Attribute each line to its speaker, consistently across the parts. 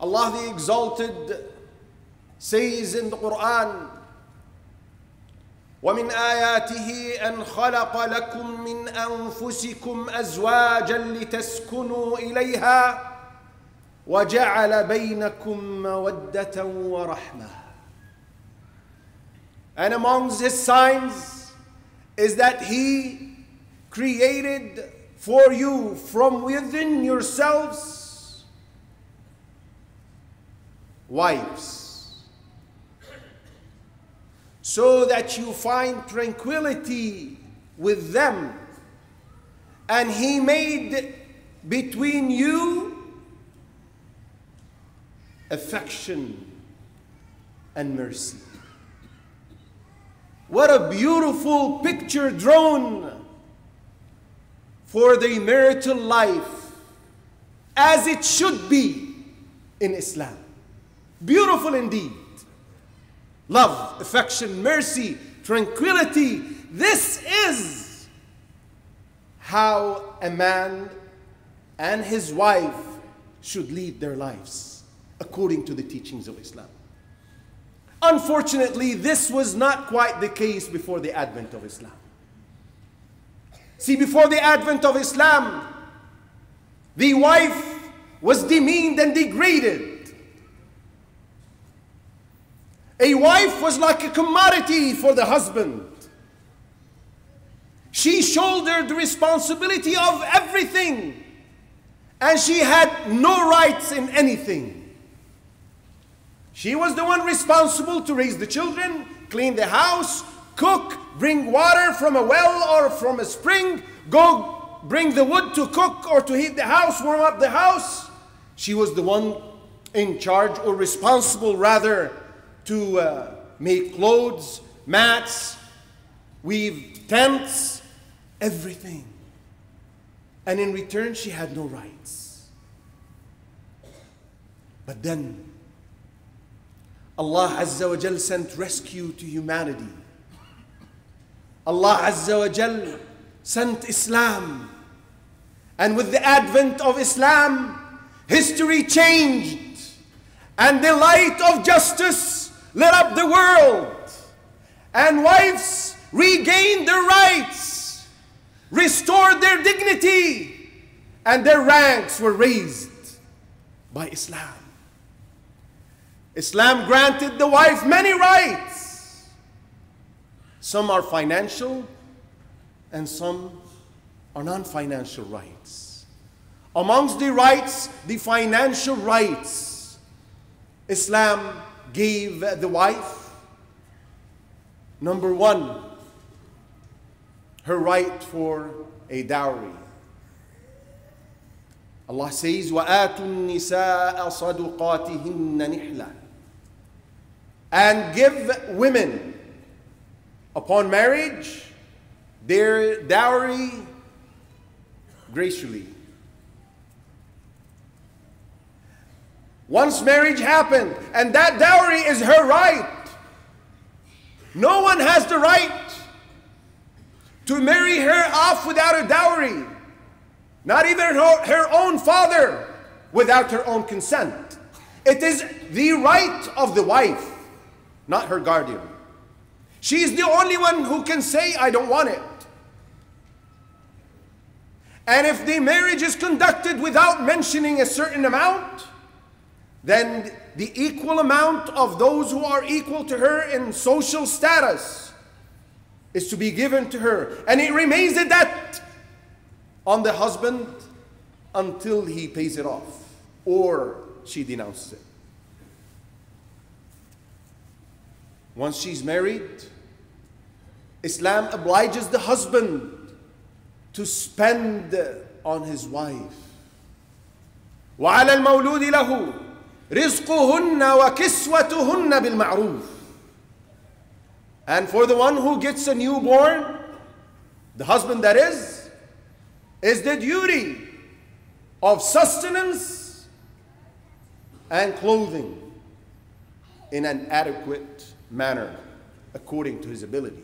Speaker 1: Allah the Exalted says in the Quran, ومن آياته أن خلق لكم من أنفسكم أزواجا لتسكنوا إليها وجعل بينكم مودة ورحمة. And amongst his signs is that he created for you from within yourselves wives so that you find tranquility with them and he made between you affection and mercy what a beautiful picture drawn for the marital life as it should be in Islam. Beautiful indeed. Love, affection, mercy, tranquility. This is how a man and his wife should lead their lives according to the teachings of Islam. Unfortunately, this was not quite the case before the advent of Islam. See, before the advent of Islam, the wife was demeaned and degraded. A wife was like a commodity for the husband. She shouldered the responsibility of everything, and she had no rights in anything. She was the one responsible to raise the children, clean the house, cook, bring water from a well or from a spring, go bring the wood to cook or to heat the house, warm up the house. She was the one in charge or responsible, rather, to uh, make clothes, mats, weave tents, everything. And in return, she had no rights. But then, Allah Azza wa Jal sent rescue to humanity. Allah Azza wa Jal sent Islam. And with the advent of Islam, history changed. And the light of justice lit up the world. And wives regained their rights, restored their dignity, and their ranks were raised by Islam. Islam granted the wife many rights. Some are financial, and some are non financial rights. Amongst the rights, the financial rights, Islam gave the wife number one, her right for a dowry. Allah says, وَآتُوا النِّسَاءَ صَدُقَاتِهِنَّ نِحْلًا And give women, upon marriage, their dowry gracefully. Once marriage happened, and that dowry is her right. No one has the right to marry her off without a dowry. Not even her, her own father without her own consent. It is the right of the wife, not her guardian. She is the only one who can say, I don't want it. And if the marriage is conducted without mentioning a certain amount, then the equal amount of those who are equal to her in social status is to be given to her. And it remains at that on the husband until he pays it off or she denounces it. Once she's married, Islam obliges the husband to spend on his wife. وعلى المولود له رزقهن وكسوتهن بالمعروف. And for the one who gets a newborn, the husband that is, is the duty of sustenance and clothing in an adequate manner according to his ability.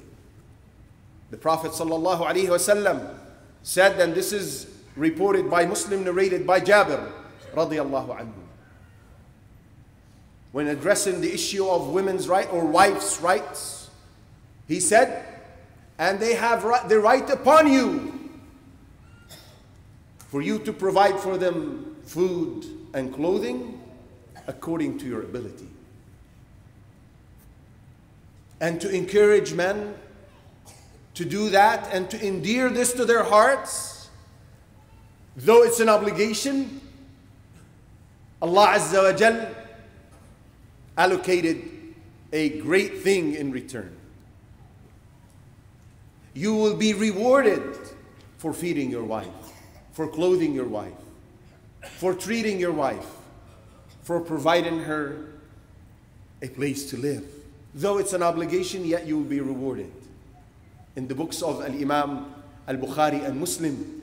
Speaker 1: The Prophet ﷺ said, and this is reported by Muslim, narrated by Jabir radiallahu anhu. when addressing the issue of women's right or wife's rights, he said, and they have the right upon you for you to provide for them food and clothing according to your ability. And to encourage men to do that and to endear this to their hearts, though it's an obligation, Allah Azza wa Jal allocated a great thing in return. You will be rewarded for feeding your wife, for clothing your wife, for treating your wife, for providing her a place to live. Though it's an obligation, yet you will be rewarded. In the books of Al Imam Al Bukhari and Muslim,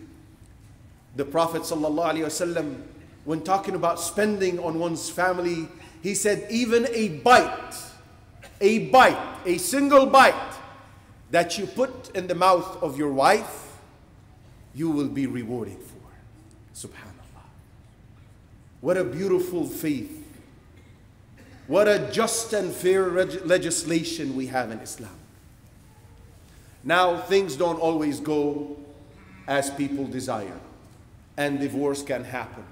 Speaker 1: the Prophet when talking about spending on one's family, he said, even a bite, a bite, a single bite that you put in the mouth of your wife, you will be rewarded for. Subhanallah. What a beautiful faith. What a just and fair legislation we have in Islam. Now, things don't always go as people desire, and divorce can happen.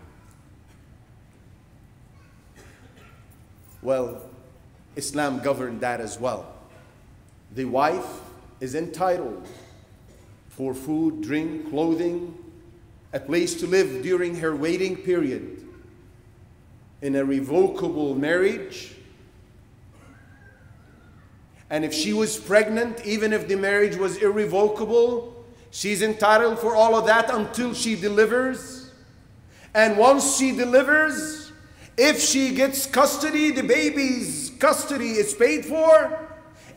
Speaker 1: Well, Islam governed that as well. The wife is entitled for food, drink, clothing, a place to live during her waiting period in a revocable marriage. And if she was pregnant, even if the marriage was irrevocable, she's entitled for all of that until she delivers. And once she delivers, if she gets custody, the baby's custody is paid for.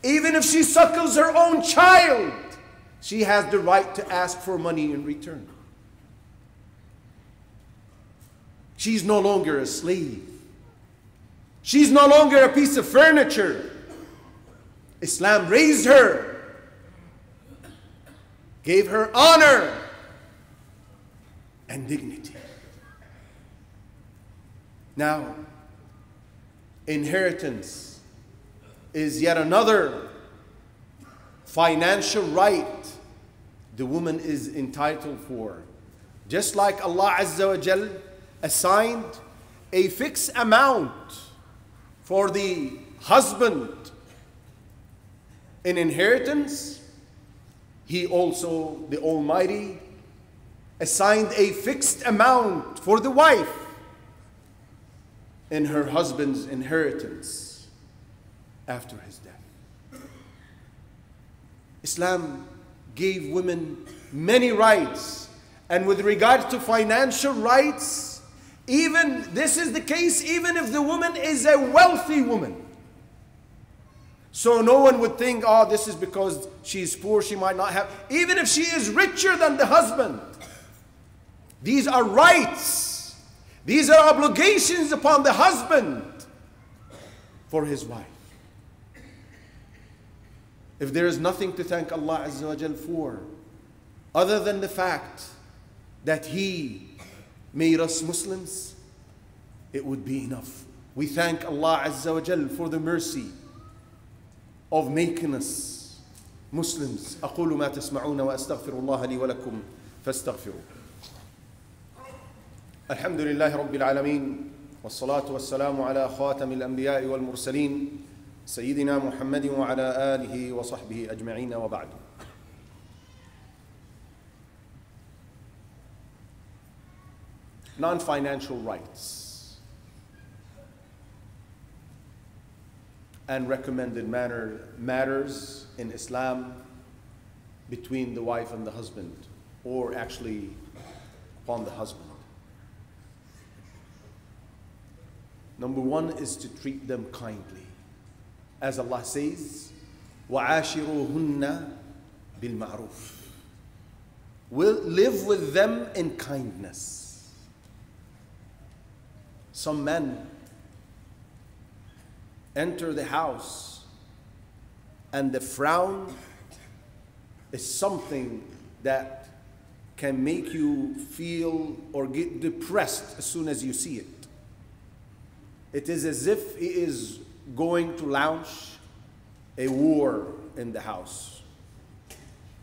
Speaker 1: Even if she suckles her own child, she has the right to ask for money in return. She's no longer a slave. She's no longer a piece of furniture. Islam raised her, gave her honor and dignity. Now, inheritance is yet another financial right the woman is entitled for. Just like Allah Azza wa Jal assigned a fixed amount for the husband in inheritance, he also, the Almighty, assigned a fixed amount for the wife in her husband's inheritance after his death. Islam gave women many rights, and with regard to financial rights, even this is the case, even if the woman is a wealthy woman. So no one would think, oh, this is because she's poor, she might not have. Even if she is richer than the husband, these are rights, these are obligations upon the husband for his wife. If there is nothing to thank Allah Azza wa Jal for, other than the fact that He made us Muslims, it would be enough. We thank Allah Azza wa Jal for the mercy of making us Muslims. أقول ما تسمعون وأستغفر الله لي ولكم فاستغفروا. الحمد لله رب العالمين والصلاة والسلام على خاتم الأنبياء والمرسلين سيدنا محمد وعلى آله وصحبه أجمعين وبعد. non-financial rights and recommended manner, matters in Islam between the wife and the husband, or actually upon the husband. Number one is to treat them kindly. As Allah says, وَعَاشِرُوهُنَّ بِالْمَعْرُوفِ Will live with them in kindness. Some men enter the house and the frown is something that can make you feel or get depressed as soon as you see it. it is as if he is going to launch a war in the house.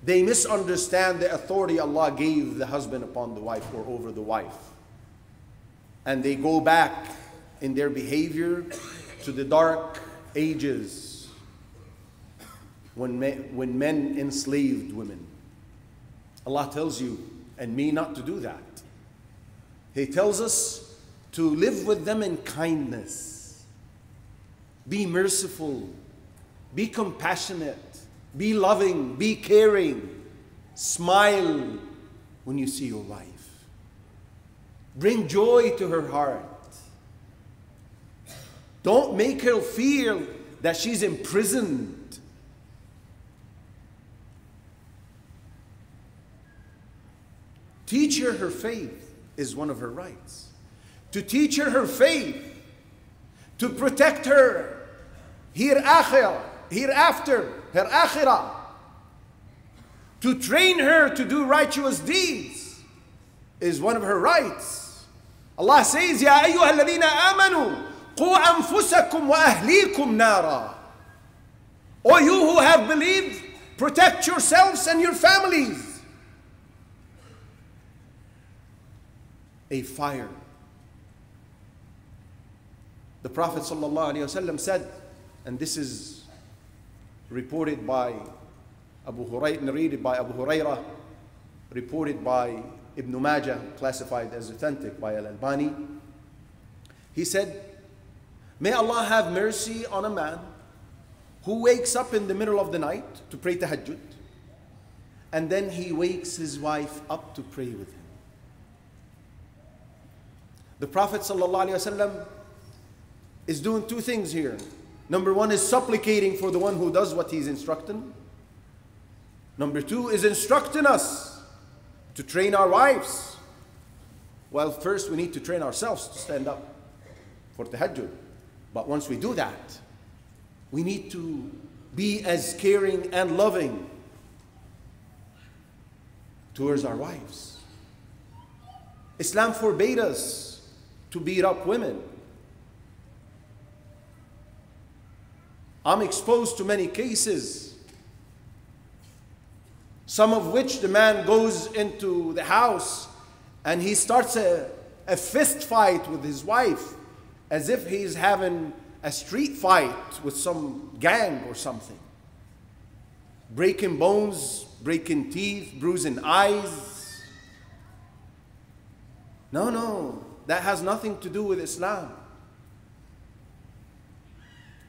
Speaker 1: They misunderstand the authority Allah gave the husband upon the wife or over the wife. And they go back in their behavior to the dark ages when men, when men enslaved women. Allah tells you and me not to do that. He tells us to live with them in kindness, be merciful, be compassionate, be loving, be caring, smile when you see your wife, bring joy to her heart. Don't make her feel that she's imprisoned. Teach her her faith is one of her rights To teach her her faith, to protect her hereafter, hereafter, her akhirah, to train her to do righteous deeds is one of her rights. Allah says, يا أيها الذين آمنوا قوا أنفسكم وأهليكم نارا O you who have believed, protect yourselves and your families. A fire. the Prophet ﷺ said, and this is reported by Abu Hurairah, narrated by Abu Hurairah, reported by Ibn Majah, classified as authentic by Al-Albani. He said, May Allah have mercy on a man who wakes up in the middle of the night to pray tahajjud, and then he wakes his wife up to pray with him. The Prophet ﷺ is doing two things here. Number one is supplicating for the one who does what he's instructing. Number two is instructing us to train our wives. Well, first we need to train ourselves to stand up for tahajjud. But once we do that, we need to be as caring and loving towards our wives. Islam forbade us to beat up women. I'm exposed to many cases, some of which the man goes into the house and he starts a, a fist fight with his wife as if he's having a street fight with some gang or something. Breaking bones, breaking teeth, bruising eyes. No, no, that has nothing to do with Islam.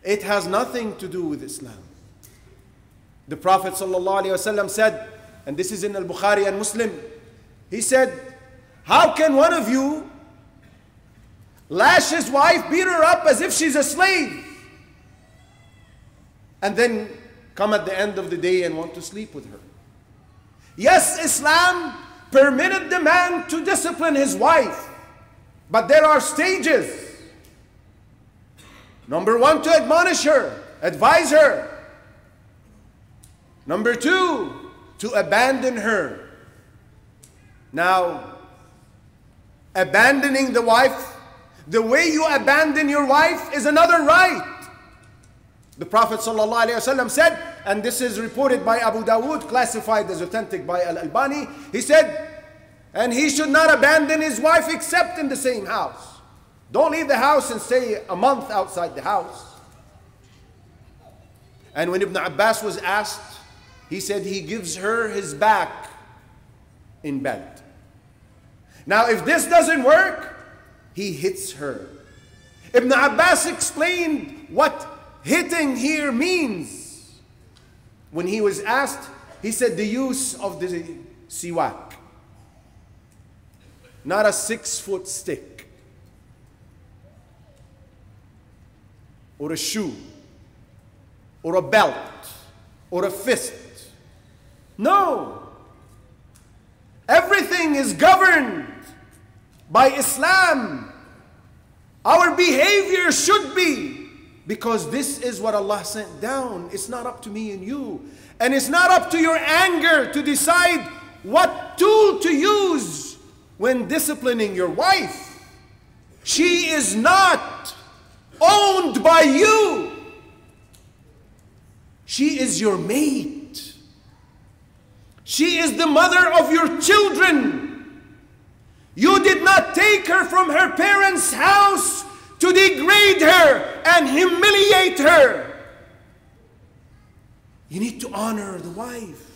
Speaker 1: It has nothing to do with Islam. The Prophet ﷺ said, and this is in Al Bukhari and Muslim, he said, How can one of you lash his wife, beat her up as if she's a slave, and then come at the end of the day and want to sleep with her? Yes, Islam permitted the man to discipline his wife, but there are stages. Number one, to admonish her, advise her. Number two, to abandon her. Now, abandoning the wife, the way you abandon your wife is another right. The Prophet ﷺ said, and this is reported by Abu Dawood, classified as authentic by Al Albani, he said, and he should not abandon his wife except in the same house. Don't leave the house and stay a month outside the house. And when Ibn Abbas was asked, he said he gives her his back in bed. Now, if this doesn't work, he hits her. Ibn Abbas explained what hitting here means. When he was asked, he said the use of the siwak, not a six foot stick. Or a shoe or a belt or a fist. No. Everything is governed by Islam. Our behavior should be because this is what Allah sent down. It's not up to me and you. And it's not up to your anger to decide what tool to use when disciplining your wife. She is not owned by you. She is your mate. She is the mother of your children. You did not take her from her parents' house to degrade her and humiliate her. You need to honor the wife.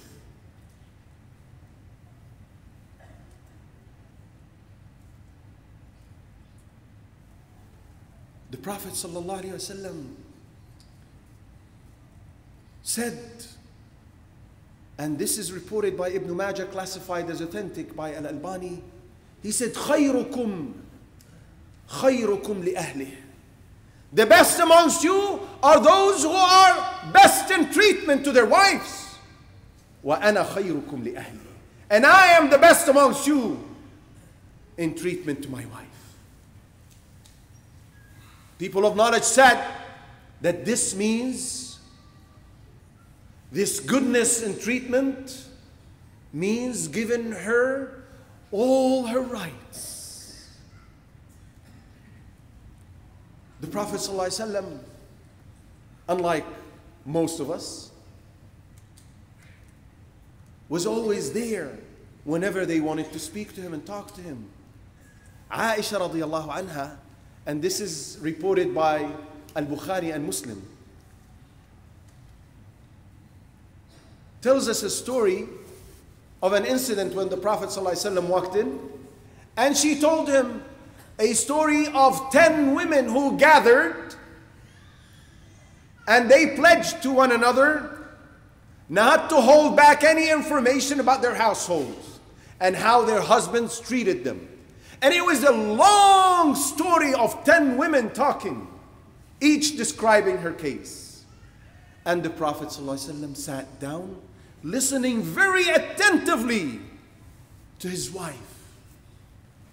Speaker 1: The Prophet ﷺ said, and this is reported by Ibn Majah, classified as authentic by Al Albani. He said, خيركم خيركم لأهله. The best amongst you are those who are best in treatment to their wives. وأنا خيركم لأهلي. And I am the best amongst you in treatment to my wife. People of knowledge said that this means this goodness in treatment means giving her all her rights. The Prophet, ﷺ, unlike most of us, was always there whenever they wanted to speak to him and talk to him. Aisha radiallahu anha and this is reported by Al Bukhari and Muslim. Tells us a story of an incident when the Prophet ﷺ walked in, and she told him a story of 10 women who gathered and they pledged to one another not to hold back any information about their households and how their husbands treated them. And it was a long story of 10 women talking, each describing her case. And the Prophet ﷺ sat down, listening very attentively to his wife,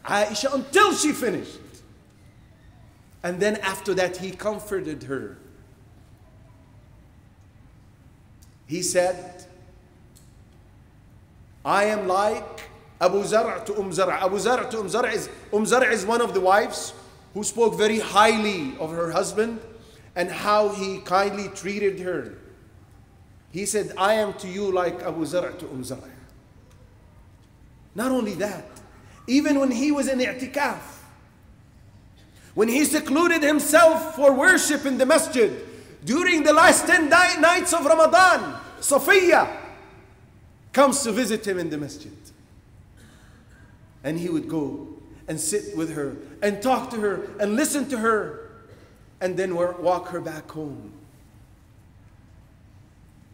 Speaker 1: Aisha, until she finished. And then after that, he comforted her. He said, I am like Abu Zar' to Umm Zar'. Abu Zar' to Umm Zar' is, Umm Zar' is one of the wives who spoke very highly of her husband and how he kindly treated her. He said, I am to you like Abu Zar' to Umm Zar'. Not only that, even when he was in i'tikaf, when he secluded himself for worship in the masjid during the last 10 nights of Ramadan, Safiya comes to visit him in the masjid. And he would go and sit with her and talk to her and listen to her and then walk her back home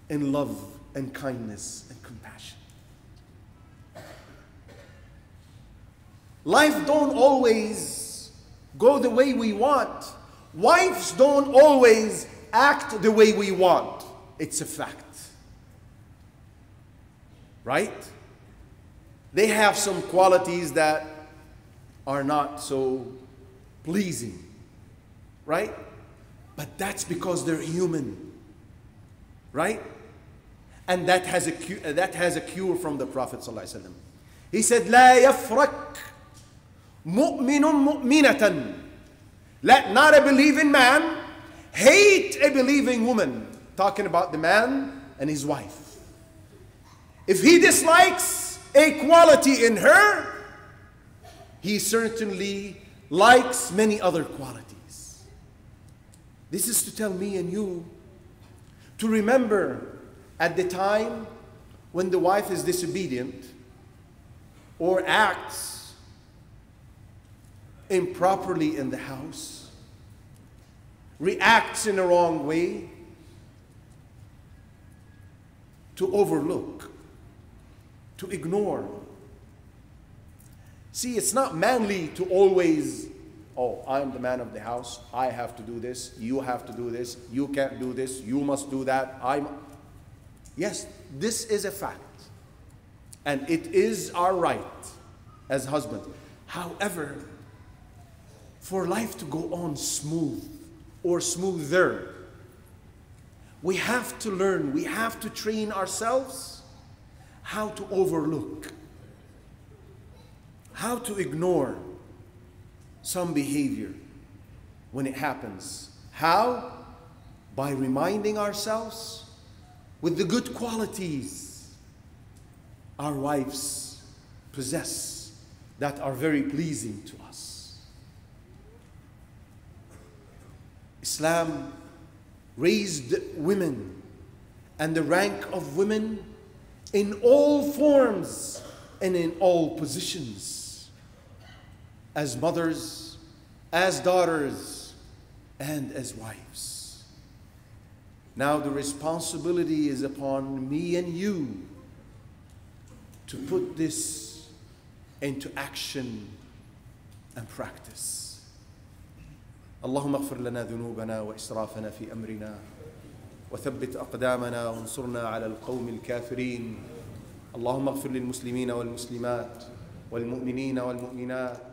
Speaker 1: in love and kindness and compassion. Life don't always go the way we want. Wives don't always act the way we want. It's a fact. Right? They have some qualities that are not so pleasing, right? But that's because they're human, right? And that has a, that has a cure from the Prophet ﷺ. He said, لا يفرق مؤمن مؤمنة Let not a believing man hate a believing woman. Talking about the man and his wife. If he dislikes a quality in her, he certainly likes many other qualities. This is to tell me and you to remember at the time when the wife is disobedient or acts improperly in the house, reacts in a wrong way, to overlook to ignore. See, it's not manly to always, oh, I'm the man of the house. I have to do this. You have to do this. You can't do this. You must do that. I'm. Yes, this is a fact. And it is our right as husbands. However, for life to go on smooth or smoother, we have to learn, we have to train ourselves how to overlook, how to ignore some behavior when it happens. How? By reminding ourselves with the good qualities our wives possess that are very pleasing to us. Islam raised women and the rank of women in all forms and in all positions as mothers, as daughters, and as wives. Now the responsibility is upon me and you to put this into action and practice. اللهم اغفر لنا ذنوبنا واسرافنا في امرنا وثبت أقدامنا وانصرنا على القوم الكافرين. اللهم اغفر للمسلمين والمسلمات والمؤمنين والمؤمنات.